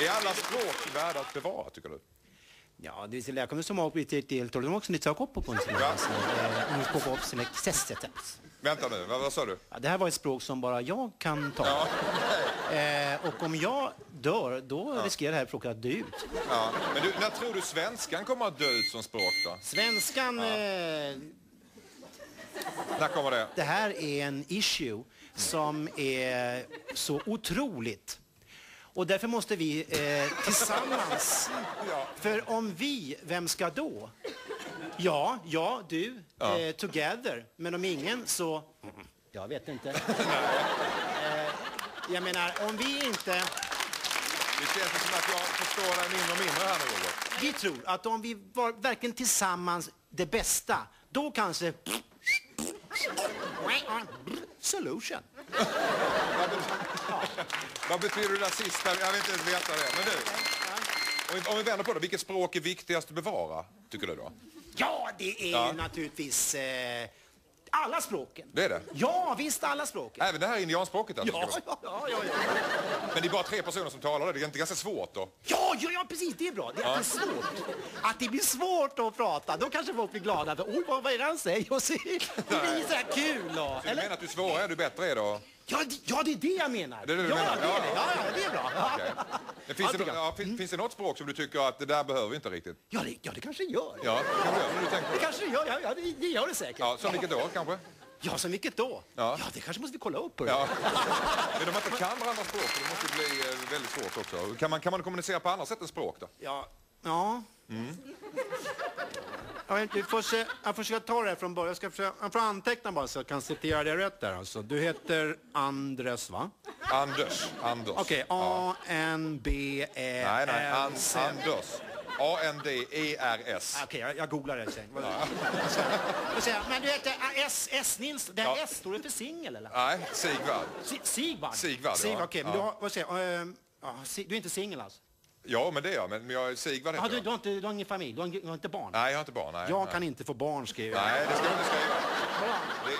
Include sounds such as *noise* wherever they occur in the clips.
Är alla språk värda att bevara, tycker du? Ja, det är kommer som att bli till också nytt sak på en sån Ja. här. Upp sin excessetet. Vänta nu, vad, vad sa du? Ja, det här var ett språk som bara jag kan ta. Ja, Eh, och om jag dör, då riskerar det här språket att dö ut. ja. Men du, när tror du svenskan kommer att dö ut som språk då? Svenskan, eh, När kommer det? det här är en issue som är så otroligt. Och därför måste vi eh, tillsammans, *laughs* för om vi, vem ska då? Ja, ja, du, Ja. Eh, together. Men om ingen så, jag vet inte. *laughs* eh, jag menar, om vi inte, Det känns som att jag förstår mindre och mindre här nu, Robert. vi tror att om vi var verkligen tillsammans det bästa, då kanske *laughs* solution. Vad, bet vad betyder det där sista? Jag vill inte ens veta det. Men du, om vi, vänder på det, vilket språk är viktigast att bevara, tycker du då? Ja, det är Ja. ju naturligtvis eh, alla språken. Det är det? Ja, visst alla språken. Även det här indianspråket alltså? Ja, ja, ja, ja, ja. Men det är bara tre personer som talar det, det är inte ganska svårt då? Ja, ja, ja, precis, det är bra. Det är, det är svårt. Att det blir svårt att prata, då kanske folk blir glada. För, Oj, vad, vad är det han säger? Och så, det blir så här kul. Och, Så du eller? menar att ju svårare du bättre är då? Ja, det, ja, det är det jag menar. Det är det du ja, menar? det är Ja. det. Ja, ja, det är bra. Ja. Men finns, Ja, det, ja, fin- finns det något språk som du tycker att det där behöver vi inte riktigt? ja, det, ja, det kanske gör. Ja, det du tänker Det kanske gör. Ja, ja, det, det gör det säkert. Ja, som vilket då kanske? Ja, som vilket då? Ja. det kanske måste vi kolla upp. hörru. Ja. Men man inte kan varandras språk, det måste bli eh, väldigt svårt också. Kan man, kan man kommunicera på andra sätt än språk då? Ja. ja. Mm. Jag, får se, jag får försöka ta det här från början. Jag, ska försöka, jag får anteckna bara så jag kan citera det rätt där. Alltså. Du heter Andres, va? Anders. Anders. Okej, Ja. A-N-B-E-R... Nej, nej. An, Anders. A-N-D-E-R-S. Okej, jag, jag googlar det sen. Så, får se. Men du heter ah, S, S Nils. Det här Ja. S, står det för singel eller? Nej, Sigvard. Si- Sigvard? Sigvard, ja. Okej, men Ja. du har, vad säger jag? Ja, si- du är inte singel alltså? Ja, men det är jag. Men jag, Sigvard heter du, jag. du, har inte, du har ingen familj? Du har, du har inte barn? Nej, jag har inte barn. Nej, jag nej. kan inte få barn, skriver jag. Nej, det ska du inte skriva.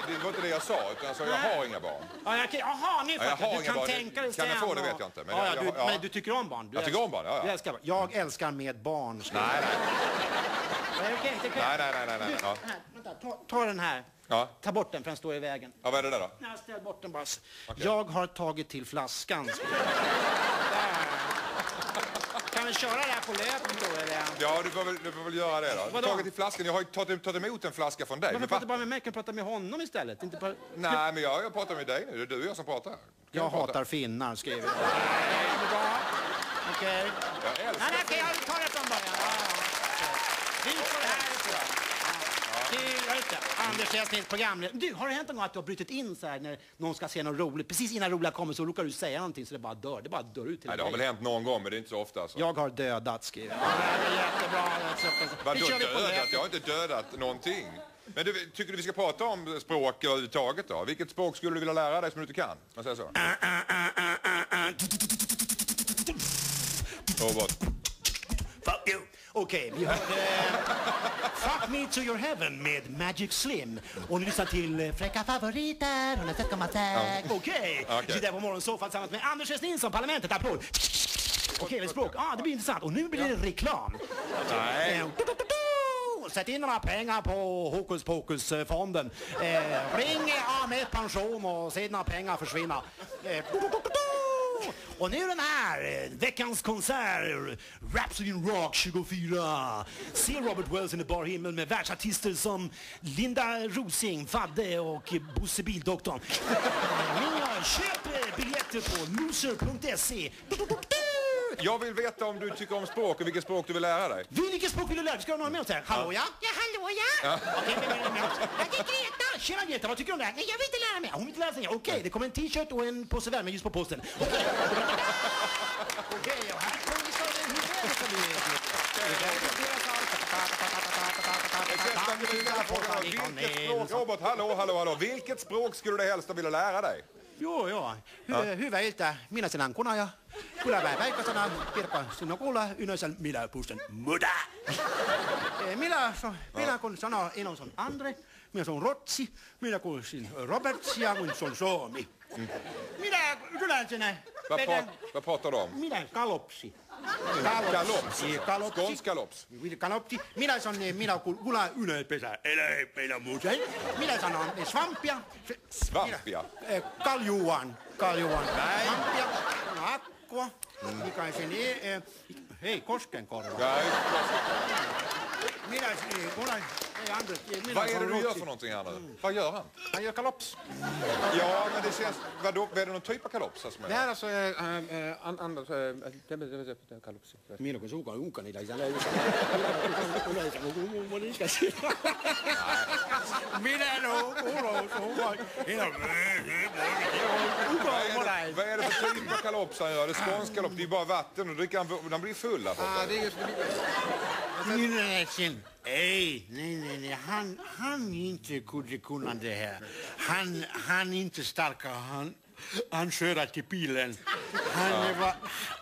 Det, det var inte det jag sa, utan jag sa jag har inga barn. Ja, jag, jaha, nu jag fattar har Du kan barn. tänka dig Kan jag få det vet jag inte, men ja, jag- ja, du, jag- men du tycker om barn? Du Jag tycker älskar- om barn, ja, ja. Älskar barn. Jag älskar med barn. skriver Nej, nej. jag. Nej, Nej, jag. nej, nej, nej, nej. Ja. Här, vänta, ta, ta den här. Ja. Ta bort den för den står i vägen. ja, vad är det där då? Nej, ställ bort den bara. Jag har tagit till flaskan. Vi köra det här på löpning då? Eller? Ja, du får väl, du får väl göra det då. Vadå? Tagit i flaskan. Jag har ju tagit, tagit emot en flaska från dig. Varför Men pratar va- bara med mig? Kan du prata med honom istället? Inte bara... Nej, men jag, jag pratar med dig nu. Det är du och jag som pratar. Kan Jag vi prata? hatar finnar, skriver jag. Okej. Jag älskar Nej, nej, okej, jag tar det från början. Ja, ja. Vi får det härifrån. Inte. Anders Hellsnitz, programledare. Du, har det hänt någon gång att du har brutit in så här när någon ska se något roligt? Precis innan roliga kommer så råkar du säga någonting så det bara dör. Det bara dör ut hela Nej, det har väl hänt någon gång, men det är inte så ofta. Alltså. Jag har dödat, skriver jag. Ja, det är jättebra. Vadå dödat? Jag har inte dödat någonting. Men du, tycker du vi ska prata om språk överhuvudtaget då? Vilket språk skulle du vilja lära dig som du inte kan? Man säger så. Robot. Okej, vi hörde Fuck Me To Your Heaven med Magic Slim. Och ni lyssnar till eh, Fräcka Favoriter, 101,6. Okej, *laughs* Okej. vi sitter här på morgonsoffan tillsammans med Anders S. Nilsson, Parlamentet, applåd. Okej, med språk. Ah, det blir intressant. Och nu blir det reklam. Nej. Eh, Sätt in några pengar på Hokus Pokus-fonden. Eh, ring med pension och se dina pengar försvinna. Eh, och nu den här, eh, veckans konsert, Rhapsody in Rock 24. Se Robert Wells the bar himmel med världsartister som Linda Rosing, Fadde och Bosse Bildoktorn. *laughs* Köp eh, biljetter på loser.se. Jag vill veta om du tycker om språk och vilket språk du vill lära dig. Vilket språk vill du lära dig? Ska du ha någon med oss här? Hallå ja? Ja, hallå ja? Okej, men- men- men- Jag heter Greta. Tjena Greta, vad tycker du om det här? Nej, jag vill inte lära mig. Hon vill inte lära sig. Okej, det kommer en t-shirt och en påse värmeljus på posten. *laughs* Okej. Och här bli? Vilket språk, Robert, hallå, hallå, hallå. Vilket språk skulle du helst vilja lära dig? Joo, joo. Hy- Hyvä ilta. Minä sen Ankuna ja kyllä väiväikkösana Pirkka Sinokulla Ynösen minä pusten muda. Eh, Minä, so- minä kun sanoo inon son Andre, minä son Rotsi, minä kun sin Robert ja kun son Suomi. Minä yleensä Vad, Men pra, den- vad pratar du om? Minä kalopsi. Galops? Niin, kalopsi. Skånsk galops? Kalopsi. Minä sanon, eh, minä kun kula ylöpesä. Elä meillä muuta. Minä sanon eh, svampia. Se- Svampia? Minä- eh, Kaljuan. Kaljuan. Svampia. Akkua. Mikä se niin? eh, Hei, Koskenkorva. Nej. Minä, eh, mulla, ei Anders, eh, minä Vad är det du gör för någonting här nu? Vad gör han? Han gör kalops. Ja, men det känns... Vadå, vad är det någon typ av kalops? är? Det här alltså är äh, äh, an, Anders... Äh, kalops. Minä kun suukaan unka niitä siellä yleensä kun. Minä nuukun *laughs* ulos. Minä Vad är, det, vad är det för typ av kalops han gör? Det är skånsk kalops, det är bara vatten och dricker han, han blir full. Ah, det är, Minäkin. Ei, nej, nej, nej. Han, han inte kunde kunna det här. Han, han inte starka. Han, han körde till bilen. Han var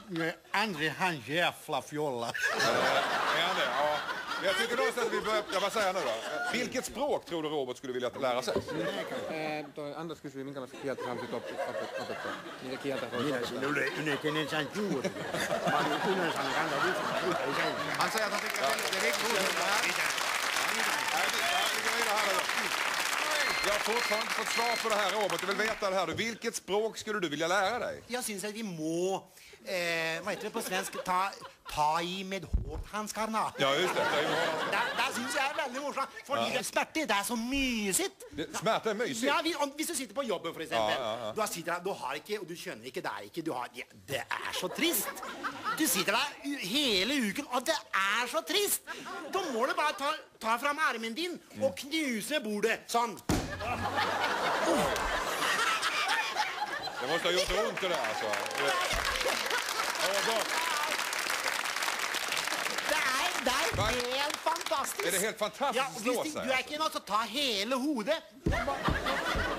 med andra han jävla fjolla. *laughs* Är han det? Ja. Men Jag tycker någonstans att vi börjar... Ja, vad säger han nu då? Vilket språk tror du Robert skulle vilja lära sig? äh, toi Anders kysyi, minkälaista kieltä hän opet- opet- opettaa. Mitä kieltä voi Minä sinulle yleinen sain juuri. Mä olin yleensä kanssa viisi. Han säger att han tycker att det är riktigt roligt det här. Nej, vi- ja, vi går vidare här nu. Jag har fortfarande inte fått svar på det här Robert. Jag vill veta det här. du. Vilket språk skulle du vilja lära dig? Jag syns att vi må, eh, vad heter det på svenska, ta, ta i med hårthandskarna. Ja, just det. det är ju bra. Där, där syns jag är väldigt morsom. För ja. smärta, det är så mysigt. Det- Smärta är mysigt. Ja, vi, om, hvis du sitter på jobben, for eksempel. Ja, ja, ja. Du, har sitter, der, du har ikke, og du skjønner ikke, det er ikke du har, ja, Det er så trist. Du sitter der u- hele uken, og det er så trist. Da må du bare ta, ta fram armen din og knuse bordet sånn. Det måste ha gjort ont det där alltså. Robert, Det er, det er helt fantastisk. Är det helt fantastiskt Ja, og hvis sig, du er ikke nødt til å ta hele hodet.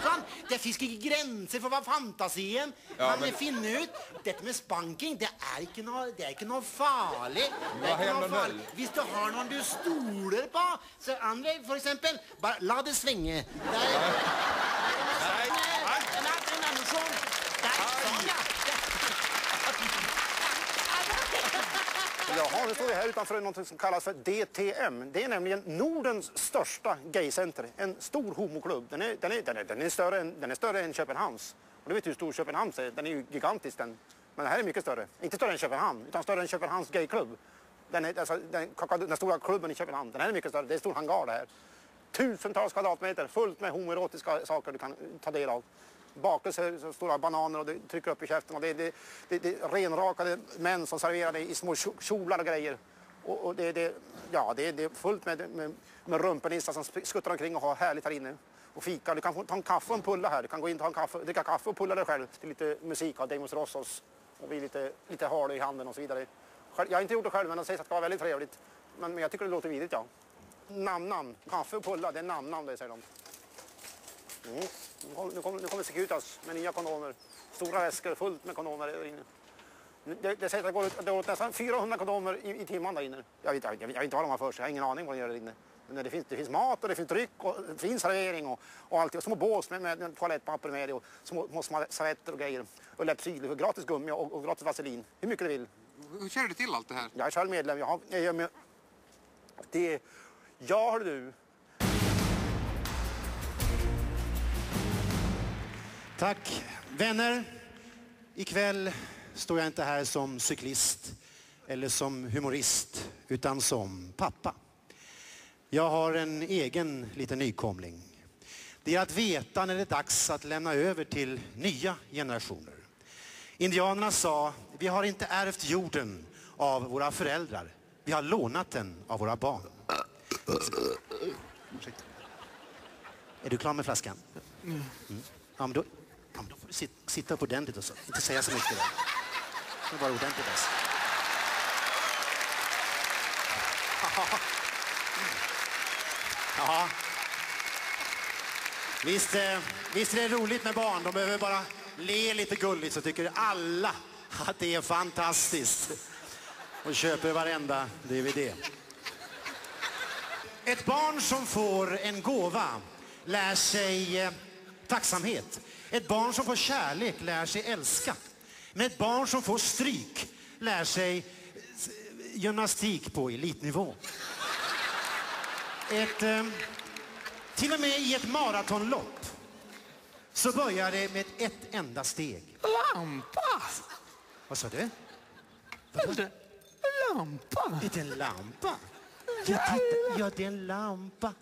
Sånn. Det finnes ikke grenser for hva fantasien Ja, kan men- finne ut. Dette med spanking, det er ikke noe, det er ikke noe farlig. Det er ikke noe farlig. Hvis du har noen du stoler på, så andre, for eksempel, bare la det svinge. Det er, Nej. en, en människa. Det er sånn, ja. Jaha, nu står vi här utanför något som kallas för DTM. Det är nämligen Nordens största gaycenter. En stor homoklubb. Den är, den är, den är, den är, större, än, den är större än Köpenhamns. Och du vet hur stor Köpenhamns är. Den är ju gigantisk den. Men den här är mycket större. Inte större än Köpenhamn, utan större än Köpenhamns gayklubb. Den, är, alltså, den, den stora klubben i Köpenhamn. Den här är mycket större. Det är en stor hangar det här. Tusentals kvadratmeter fullt med homoerotiska saker du kan ta del av. Bakelser, stora bananer och det trycker upp i käften. Och det, det, det, det är renrakade män som serverar det i små kjolar och grejer. Och, och det, det, ja, det, det är fullt med, med, med rumpenissar som skuttar omkring och har härligt här inne. Och fika. Du kan få ta en kaffe och en pulla här. Du kan gå in och ta en kaffe, dricka kaffe och pulla dig själv till lite musik av Demos Rossos. Och bli lite, lite hal i handen och så vidare. Själv- Jag har inte gjort det själv men de säger att det ska vara väldigt trevligt. Men, men jag tycker det låter vidrigt ja. Namn-namn. Kaffe och pulla, det är namn-namn det säger de. Mm. Nu kommer, nu kommer, Securitas med nya kondomer. Stora väskor fullt med kondomer där inne. Det, det sägs att det går, ut- det går åt nästan 400 kondomer i, i timmen där inne. Jag vet, jag, vet, jag vet inte vad de har för sig, jag har ingen aning vad de gör där inne. Men det finns, det finns mat och det finns dryck och det finns servering och, och allt. Och små bås med, med toalettpapper med och små, små, små servetter och grejer. Och Lypsyl, och gratis gummi och, och gratis vaselin. Hur mycket du vill. Hur känner du till allt det här? Jag är själv medlem. Jag har, jag med. Det, ja, du. Tack. Vänner, ikväll står jag inte här som cyklist eller som humorist, utan som pappa. Jag har en egen liten nykomling. Det är att veta när det är dags att lämna över till nya generationer. Indianerna sa, vi har inte ärvt jorden av våra föräldrar. Vi har lånat den av våra barn. Är du klar med flaskan? Mm. Ja, men då, ja, men då får du sit, sitta upp ordentligt och så. Inte säga så mycket. Där. Det bara ordentligt alltså. *laughs* Ja. Visst, eh, visst är det roligt med barn. De behöver bara le lite gulligt så tycker alla att det är fantastiskt. Och köper varenda DVD. Ett barn som får en gåva lär sig eh, tacksamhet. Ett barn som får kärlek lär sig älska. Men ett barn som får stryk lär sig s- gymnastik på elitnivå. Ett, eh, till och med i ett maratonlopp så börjar det med ett enda steg. Lampa! Vad sa du? Lampa! Är det en lampa? Ja, titta. Ja, det är en lampa.